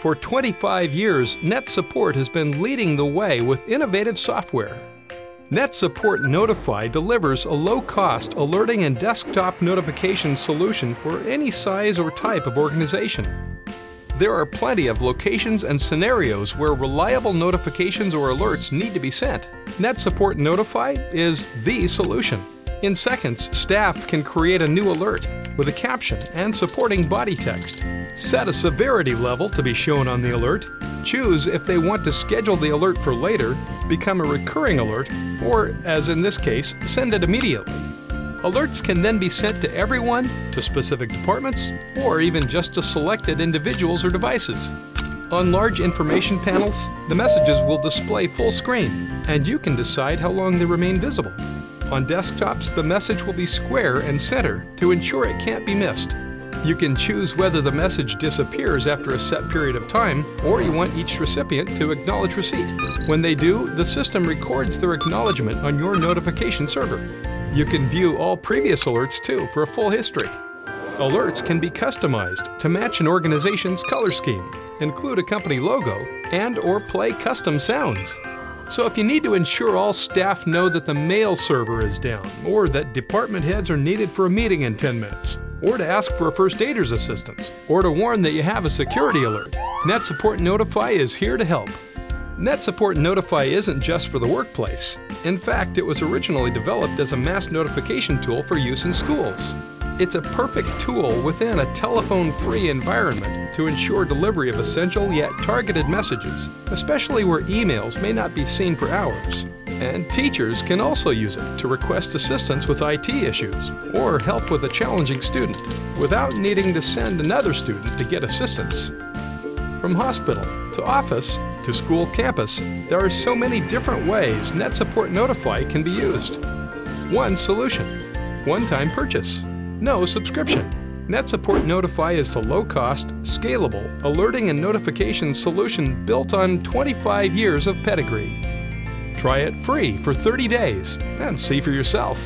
For 25 years, NetSupport has been leading the way with innovative software. NetSupport Notify delivers a low-cost alerting and desktop notification solution for any size or type of organization. There are plenty of locations and scenarios where reliable notifications or alerts need to be sent. NetSupport Notify is the solution. In seconds, staff can create a new alert with a caption and supporting body text. Set a severity level to be shown on the alert. Choose if they want to schedule the alert for later, become a recurring alert, or, as in this case, send it immediately. Alerts can then be sent to everyone, to specific departments, or even just to selected individuals or devices. On large information panels, the messages will display full screen, and you can decide how long they remain visible. On desktops, the message will be square and center to ensure it can't be missed. You can choose whether the message disappears after a set period of time, or you want each recipient to acknowledge receipt. When they do, the system records their acknowledgement on your notification server. You can view all previous alerts too for a full history. Alerts can be customized to match an organization's color scheme, include a company logo, and or play custom sounds. So if you need to ensure all staff know that the mail server is down, or that department heads are needed for a meeting in 10 minutes, or to ask for a first aider's assistance, or to warn that you have a security alert, NetSupport Notify is here to help. NetSupport Notify isn't just for the workplace. In fact, it was originally developed as a mass notification tool for use in schools. It's a perfect tool within a telephone-free environment to ensure delivery of essential yet targeted messages, especially where emails may not be seen for hours. And teachers can also use it to request assistance with IT issues or help with a challenging student without needing to send another student to get assistance. From hospital to office to school campus, there are so many different ways NetSupport Notify can be used. One solution, one-time purchase. No subscription. NetSupport Notify is the low-cost, scalable, alerting and notification solution built on 25 years of pedigree. Try it free for 30 days and see for yourself.